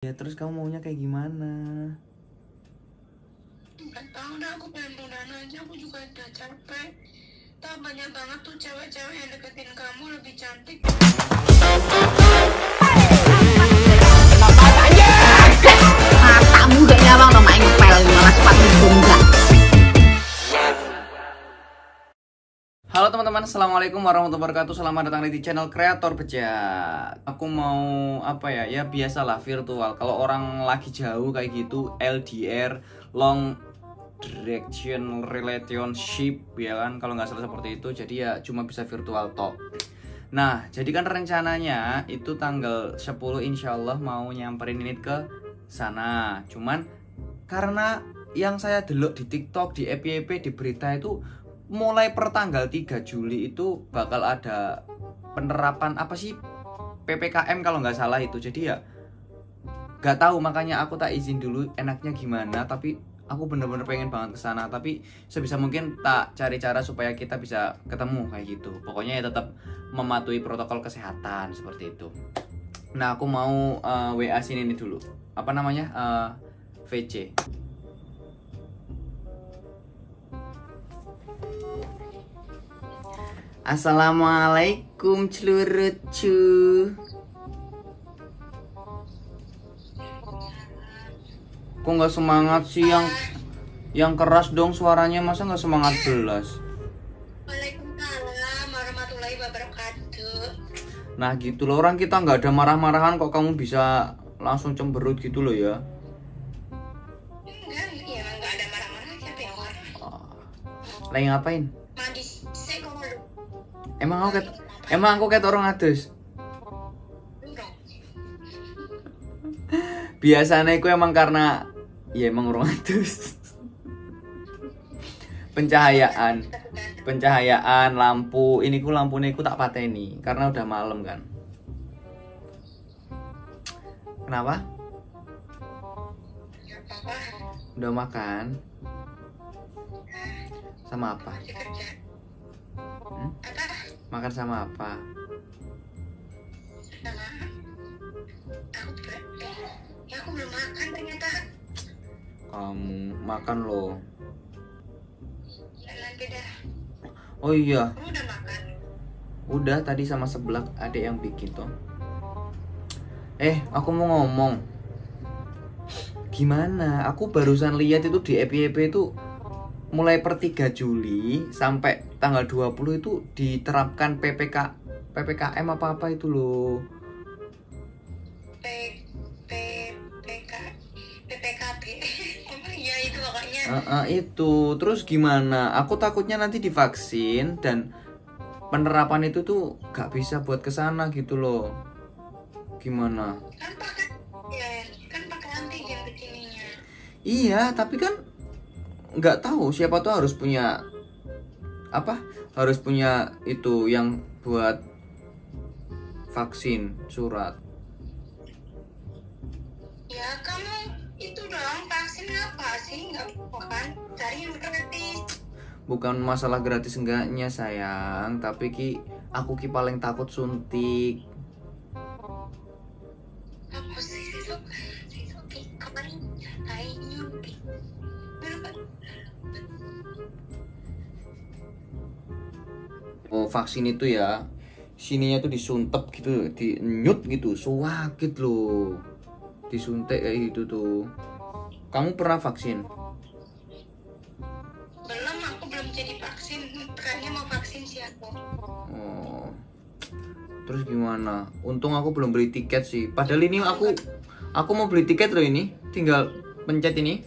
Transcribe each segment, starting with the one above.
Ya terus kamu maunya kayak gimana? Gak tau dah aku pengen mudahan aja aku juga udah capek Tau banyak banget tuh cewek-cewek yang deketin kamu lebih cantik Halo teman-teman, Assalamualaikum warahmatullahi wabarakatuh. Selamat datang di channel Kreator Bejat Aku mau, apa ya, ya biasalah virtual. Kalau orang lagi jauh kayak gitu LDR, long direction relationship Ya kan, kalau nggak salah seperti itu Jadi ya cuma bisa virtual talk. Nah, jadi kan rencananya itu tanggal 10 insya Allah mau nyamperin ini ke sana. Cuman karena yang saya delok di TikTok, di FYP, di berita itu mulai per tanggal 3 Juli itu bakal ada penerapan apa sih? PPKM kalau nggak salah itu. Jadi ya nggak tahu makanya aku tak izin dulu enaknya gimana tapi aku bener-bener pengen banget ke sana. Tapi sebisa mungkin tak cari cara supaya kita bisa ketemu kayak gitu. Pokoknya ya tetap mematuhi protokol kesehatan seperti itu. Nah aku mau eh, WA sini nih dulu. Apa namanya? Eh, VC Assalamualaikum celurucu Kok nggak semangat sih yang yang keras dong suaranya? Masa nggak semangat jelas? Waalaikumsalam warahmatullahi wabarakatuh. Nah gitu loh. Orang kita nggak ada marah-marahan kok kamu bisa langsung cemberut gitu loh ya. Enggak, ya enggak ada marah-marah siapa yang marah? Ah. Lagi ngapain? Emang aku ket emang aku kayak orang adus. Biasanya itu emang karena ya emang orang adus. Pencahayaan. Pencahayaan lampu. Ini ku lampu ini ku tak pateni karena udah malam kan. Kenapa? Udah makan? Sama apa? Hmm? Makan sama apa? Sama Aku juga Ya aku belum makan ternyata. Kamu makan loh. Nanti dah. Oh iya. Kamu udah makan? udah tadi sama seblak ada yang bikin tuh eh aku mau ngomong. Gimana? Aku barusan lihat itu di FYP itu mulai per 3 Juli sampai tanggal 20 itu diterapkan PPK PPKM apa apa itu loh. P P PK PPKB Emang ya itu pokoknya. Itu. Terus gimana? Aku takutnya nanti divaksin dan penerapan itu tuh gak bisa buat ke sana gitu loh. Gimana? Kan pakai ya, Kan pakai antigen ke sininya Iya, tapi kan nggak tahu siapa tuh harus punya apa? Harus punya itu yang buat vaksin surat. Ya kamu itu dong vaksin apa sih nggak apa kan cari yang gratis Bukan masalah gratis enggaknya sayang, tapi ki aku ki paling takut suntik. Oh, vaksin itu ya sininya tuh disuntep gitu, dinyut gitu, suwakit loh. Disuntik kayak gitu tuh. Kamu pernah vaksin? belum aku belum jadi vaksin kayaknya mau vaksin sih aku Oh. Terus gimana? Untung aku belum beli tiket sih. Padahal ini aku aku mau beli tiket loh ini. Tinggal pencet ini.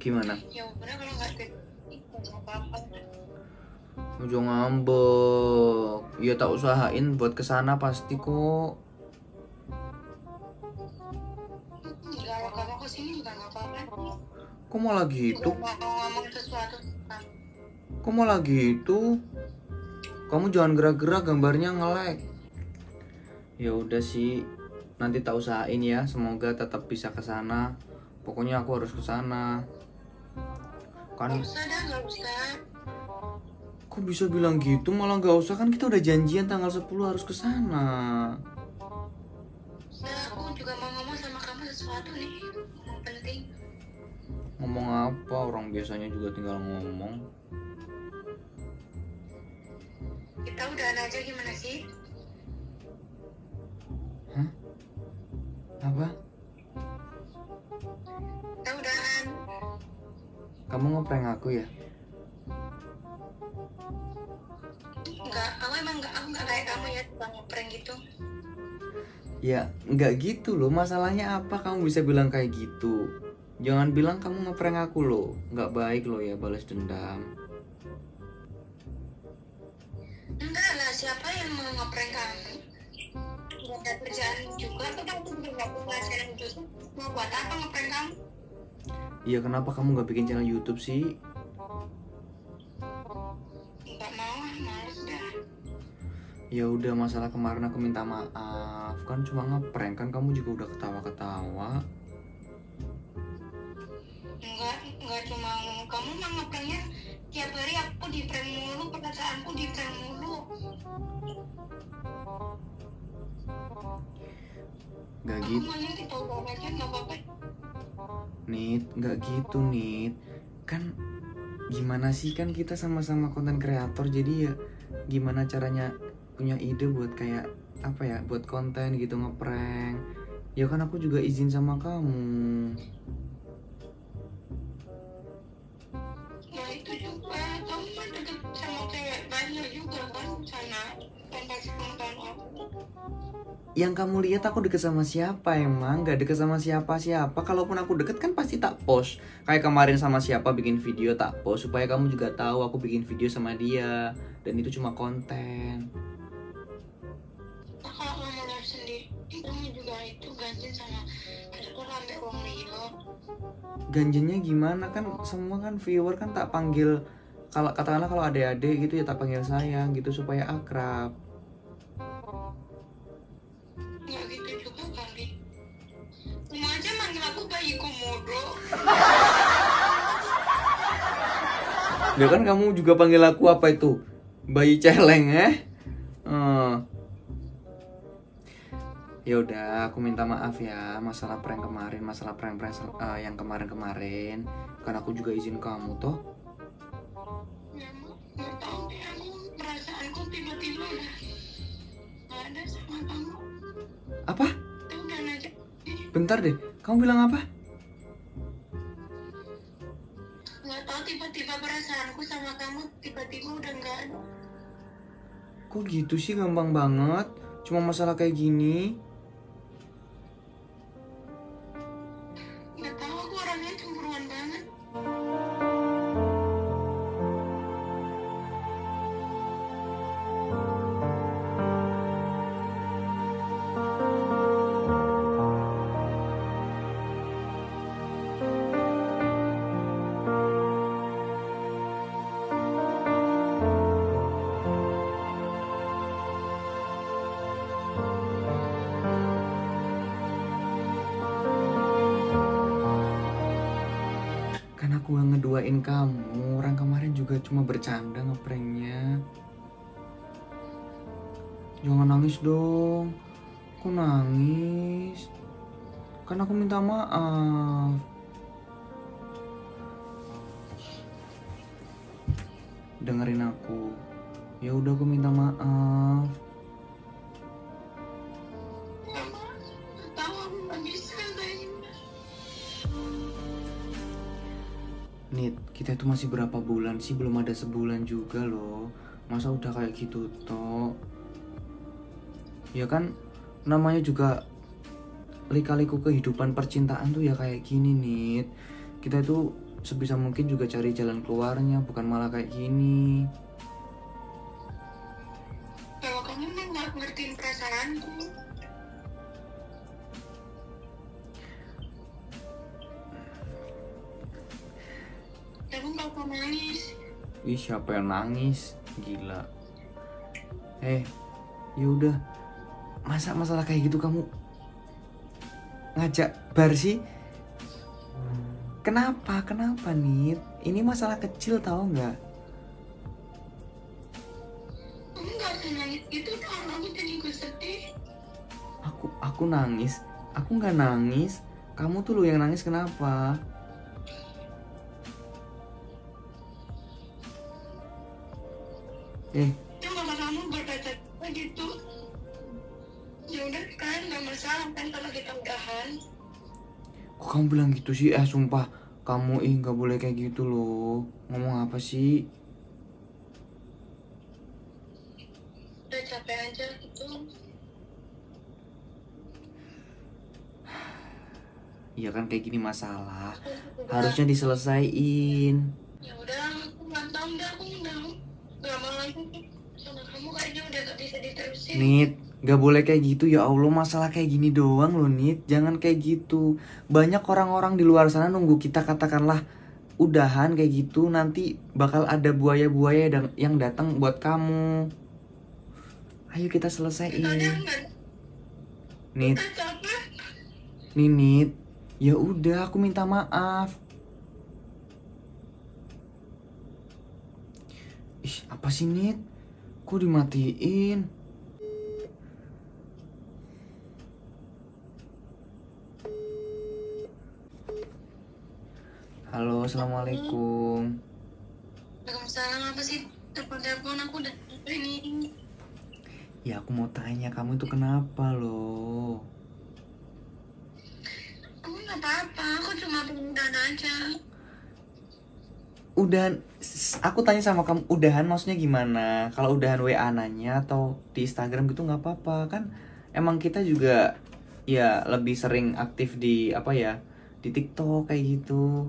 Gimana? ya udah Ojo ngambek. Ya tak usahain buat ke sana pasti kok. kalau kamu ke sini juga nggak apa-apa Kok mau lagi itu? Kok mau lagi itu? Kamu jangan gerak-gerak gambarnya nge-lag. Ya udah sih, nanti tak usahain ya. Semoga tetap bisa ke sana. Pokoknya aku harus ke sana. Kan usah usah kok bisa bilang gitu? Malah nggak usah kan kita udah janjian tanggal 10 harus ke sana. juga mau ngomong sama kamu sesuatu nih yang penting Ngomong apa? Orang biasanya juga tinggal ngomong. kita udahan aja gimana sih Apa? kita udahan Kamu ngeprank aku ya? Enggak aku emang enggak aku enggak kayak kamu ya tukang ngeprank gitu Ya, nggak gitu loh. Masalahnya apa kamu bisa bilang kayak gitu? Jangan bilang kamu ngeprank aku loh. Nggak baik loh ya balas dendam. enggak lah siapa yang mau ngeprank kamu nggak ada kerjaan juga tuh kamu juga nggak punya channel YouTube mau buat apa ngeprank kamu Iya, kenapa kamu nggak bikin channel YouTube sih? Nggak mau ah males dah Ya udah masalah kemarin aku minta maaf kan cuma ngeprank kan kamu juga udah ketawa-ketawa. enggak enggak cuma kamu mah ngepranknya tiap hari aku di prank mulu perasaanku di prank mulu Nggak aku gitu, aja apa-apa Nit. Nggak gitu, Nit. Kan gimana sih kan kita sama-sama konten kreator jadi ya gimana caranya punya ide buat kayak apa ya buat konten gitu ngeprank. Ya kan aku juga izin sama kamu yang kamu lihat aku deket sama siapa emang? Nggak deket sama siapa siapa kalaupun aku deket kan pasti tak post. Kayak kemarin sama siapa bikin video tak post. Supaya kamu juga tahu aku bikin video sama dia. Dan itu cuma konten. Nah, kalau sendiri, kamu juga itu sama sampai uang ganjennya gimana? Kan semua kan viewer kan tak panggil kalau katakanlah kalau adik-adik gitu ya tak panggil sayang gitu supaya akrab ya kan kamu juga panggil aku apa itu? Bayi celeng eh? Eh. ya udah aku minta maaf ya masalah prank kemarin masalah prank prank yang kemarin-kemarin kan aku juga izin kamu toh. Apa? Bentar deh kamu bilang apa perasaanku sama kamu tiba-tiba udah nggak kok gitu sih gampang banget? Cuma masalah kayak gini yang ngeduain kamu. Orang kemarin juga cuma bercanda ngepranknya. Jangan nangis dong. Kok nangis? Kan aku minta maaf. Dengerin aku. Ya udah aku minta maaf Nit, kita itu masih berapa bulan sih? Belum ada sebulan juga loh. Masa udah kayak gitu toh? Ya kan namanya juga lika-liku kehidupan percintaan tuh ya kayak gini Nit. Kita itu sebisa mungkin juga cari jalan keluarnya, bukan malah kayak gini. Ih, siapa yang nangis? Gila. Eh, yaudah. Masa masalah kayak gitu kamu ngajak bar sih? Kenapa? Kenapa nih? Ini masalah kecil tau nggak? Gitu. Aku. Aku aku nangis. Aku nggak nangis. Kamu tuh lo yang nangis kenapa? Eh, itu mama kamu berkata begitu ya udah kan nggak masalah kan kalau kita udahan kok kamu bilang gitu sih? Eh, sumpah. Kamu ih nggak boleh kayak gitu loh. Ngomong apa sih? udah capek aja gitu Iya kan kayak gini masalah. Harusnya diselesaiin. ya udah aku nggak tahu udah aku udah nggak mau lagi sama kamu kayaknya udah gak bisa diterusin. Nit, gak boleh kayak gitu. Ya Allah masalah kayak gini doang loh Nit. Jangan kayak gitu. Banyak orang-orang di luar sana nunggu kita katakanlah Udahan kayak gitu. Nanti bakal ada buaya-buaya dan- yang datang buat kamu. Ayo kita selesaiin Nit, nih Nit. Ya udah aku minta maaf Ih apa sih Nit? Kok dimatiin? Halo assalamualaikum. Waalaikumsalam apa sih? Telepon-telepon aku udah nih Ya aku mau tanya kamu itu kenapa loh? Aku nggak apa-apa aku cuma pengen aja Udahan Aku tanya sama kamu Udahan maksudnya gimana? Kalau udahan WA nanya Atau di Instagram gitu nggak apa-apa. Kan emang kita juga Ya lebih sering aktif di Apa ya Di TikTok kayak gitu.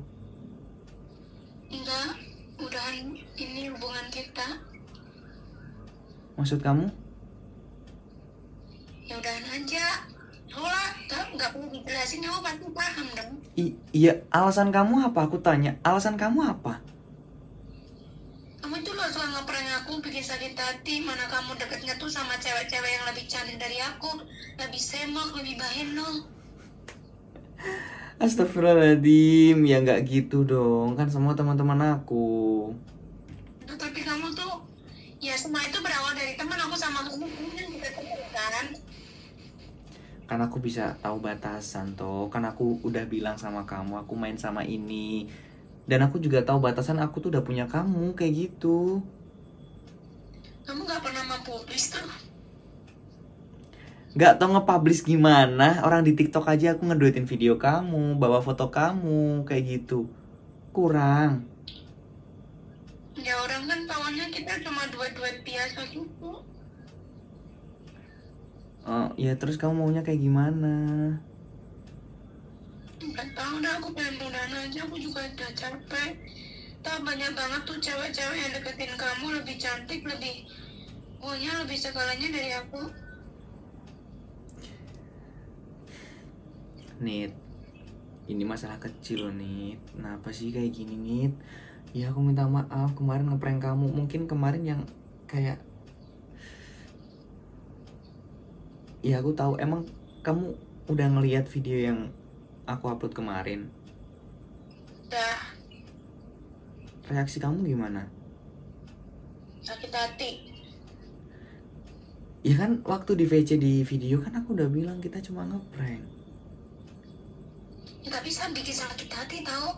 Enggak udahan ini hubungan kita. Maksud kamu? Ya udahan aja. Lah, nggak perlu dijelasin, kamu pasti paham dong. I- Iya alasan kamu apa? Aku tanya Alasan kamu apa suka ngeprank aku, bikin sakit hati. Mana kamu deketnya tuh sama cewek-cewek yang lebih cantik dari aku, lebih semok, lebih bahenol. Astagfirullahaladzim Ya nggak gitu dong Kan semua teman-teman aku Nah, tapi kamu tuh, ya semua itu berawal dari teman aku sama kamu. Kan teman kan? kan aku bisa tahu batasan toh kan aku udah bilang sama kamu aku main sama ini dan aku juga tahu batasan aku tuh udah punya kamu kayak gitu Kamu nggak pernah mempublis tuh. nggak tau nge-publish gimana orang di TikTok aja aku ngeduetin video kamu bawa foto kamu kayak gitu kurang Ya orang kan tawannya kita cuma duet-duet biasa gitu. oh ya terus kamu maunya kayak gimana Nggak tahu dah, aku pengen udahan aja, aku juga udah capek. Tahu banyak banget tuh cewek-cewek yang deketin kamu lebih cantik, lebih pokoknya lebih segalanya dari aku. Nit ini masalah kecil loh Nit. Kenapa sih kayak gini Nit? Ya aku minta maaf kemarin ngeprank kamu. Mungkin kemarin yang kayak ya aku tahu. Emang kamu udah ngelihat video yang aku upload kemarin Udah reaksi kamu gimana sakit hati. ya kan waktu di VC di video kan aku udah bilang kita cuma ngeprank Ya, nggak bisa bikin sakit hati tahu.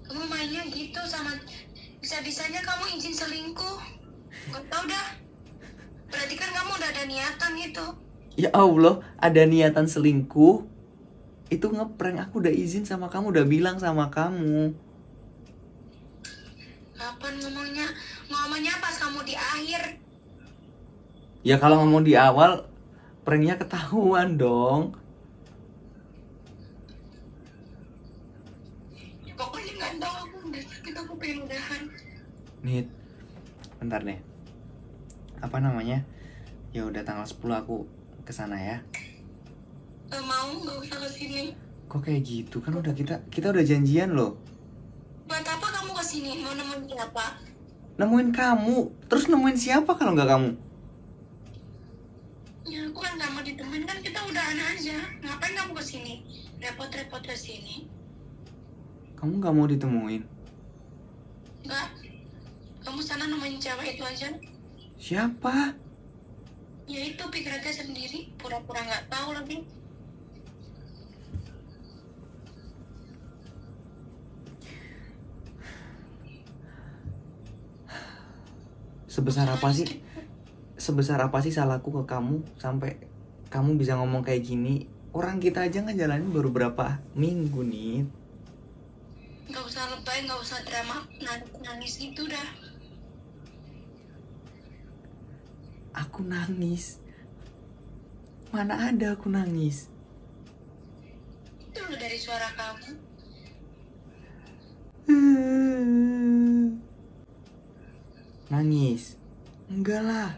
Kamu mainnya gitu sama bisa-bisanya kamu izin selingkuh. Nggak tahu dah. Berarti kan kamu udah ada niatan gitu. ya Allah ada niatan selingkuh itu ngeprank aku udah izin sama kamu udah bilang sama kamu Kapan ngomongnya? Ngomongnya pas kamu di akhir. Ya kalau ngomong di awal pranknya ketahuan dong. Ya, pokoknya nggak tahu aku udah sakit aku pengen udahan. Nit, bentar deh. Apa namanya? Ya udah tanggal 10 aku ke sana ya. Gak mau nggak usah ke sini. Kok kayak gitu? Kan udah kita kita udah janjian loh. Buat apa kamu ke sini? Mau nemuin siapa? Nemuin kamu, terus nemuin siapa kalau nggak kamu? ya aku kan nggak mau ditemuin kan kita udah anak aja. Ngapain kamu ke sini repot-repot ke sini kamu gak mau ditemuin? Enggak kamu sana nemuin cewek itu aja. Siapa? Ya itu pikirannya sendiri. Pura-pura nggak tahu lagi. Sebesar apa sih? Sebesar apa sih salahku ke kamu sampai kamu bisa ngomong kayak gini? Orang kita aja ngejalanin baru berapa minggu nih nggak usah lebay nggak usah drama nangis, nangis gitu dah. Aku nangis. Mana ada aku nangis? Itu loh dari suara kamu. Nangis? Enggak lah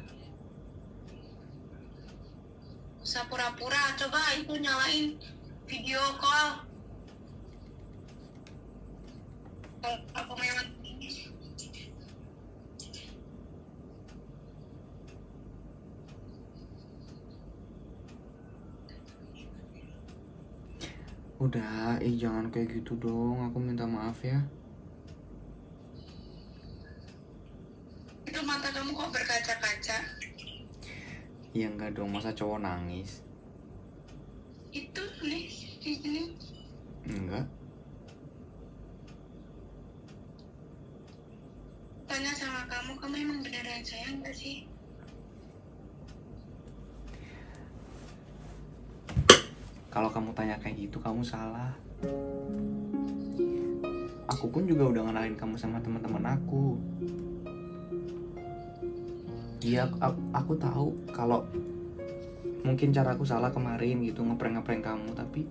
usah pura-pura coba itu nyalain video call. Aku memang udah eh jangan kayak gitu dong. Aku minta maaf ya itu mata kamu kok berkaca-kaca ya enggak dong. Masa cowok nangis? Itu nih di sini enggak. Tanya sama kamu kamu emang beneran sayang gak sih? Kalau kamu tanya kayak gitu kamu salah. Aku pun juga udah ngenalin kamu sama teman-teman aku aku, aku, aku tahu kalau mungkin cara aku salah kemarin gitu ngeprank ngeprank kamu tapi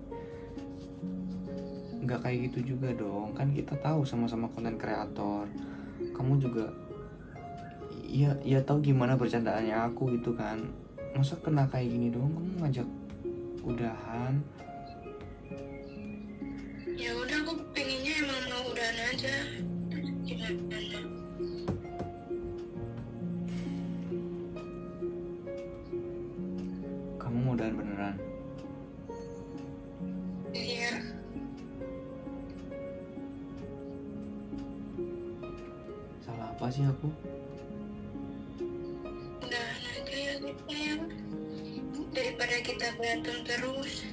nggak kayak gitu juga dong. Kan kita tahu sama-sama konten kreator. Kamu juga ya ya tahu gimana bercandaannya aku gitu kan. Masa kena kayak gini dong? Kamu ngajak udahan apa sih aku? Ya ya daripada kita berantem terus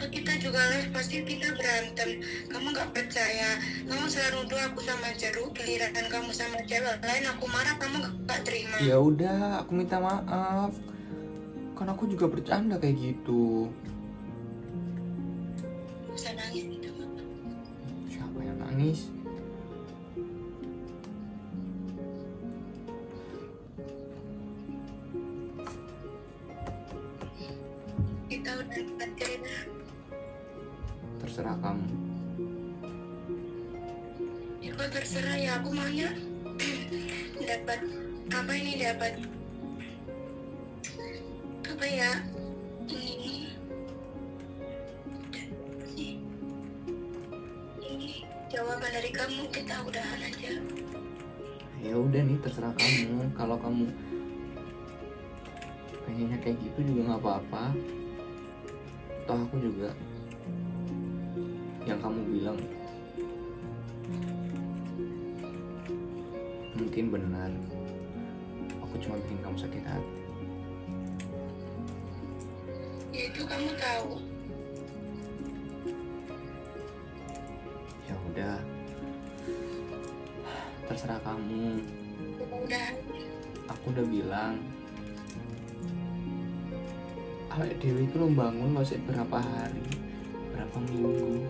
kita juga les pasti kita berantem. Kamu nggak percaya kamu selalu nuduh aku sama jeruk giliran kamu sama cewek lain aku marah kamu nggak terima. Ya udah aku minta maaf. Kan aku juga bercanda kayak gitu terserah kamu. Ya terserah ya aku maunya dapat apa ini dapat? Apa ya? Ini. Ini jawaban dari kamu kita udahan aja. Ya udah nih terserah kamu. Kalau kamu pengennya kayak gitu juga nggak apa-apa toh aku juga yang kamu bilang mungkin benar aku cuma bikin kamu sakit hati. Ya itu kamu tahu. Ya udah terserah kamu. Udah. Aku udah bilang awet dewi itu lo bangun lo sih berapa hari? Berapa minggu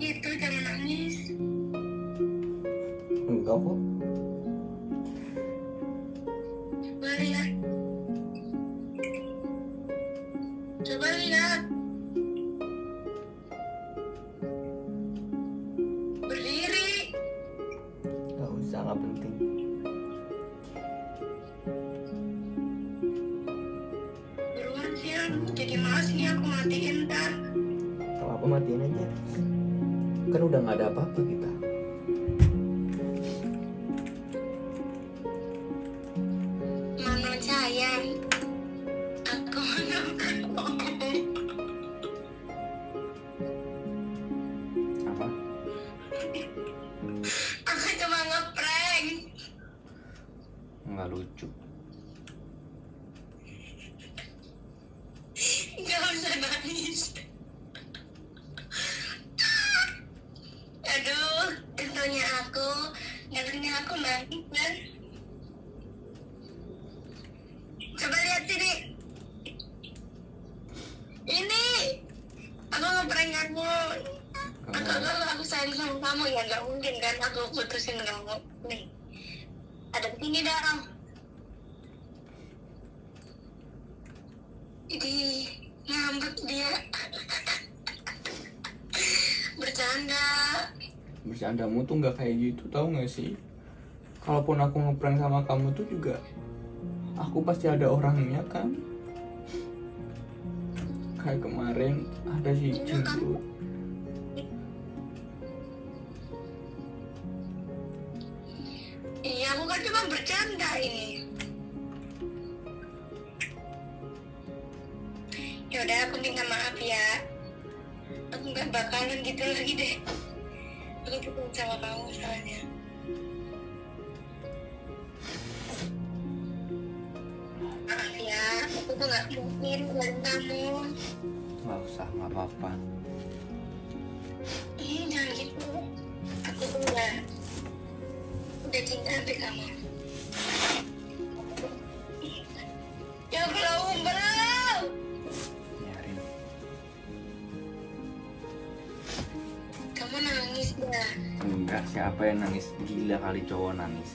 gitu jangan nangis. Enggak kok ada apa-apa kita aku ngeprank kamu. Aku kalau aku sayang sama kamu. Ya nggak mungkin kan aku putusin kamu. Nih ada di sini dong ini ngambek dia. Bercanda. Bercandamu tuh nggak kayak gitu tahu nggak sih? Kalaupun aku ngeprank sama kamu tuh juga aku pasti ada orangnya kan kayak kemarin ada si jemput iya aku kan cuma bercanda ini. Yaudah aku minta maaf ya. Aku nggak bakalan gitu lagi deh. Aku ketemu sama kamu soalnya aku nggak mungkin dengan kamu nggak usah nggak apa-apa Ih, jangan gitu. Aku tuh udah udah cinta sampai kamu. Ya belum, belum. biarin Kamu nangis ya. enggak siapa yang nangis gila kali cowok nangis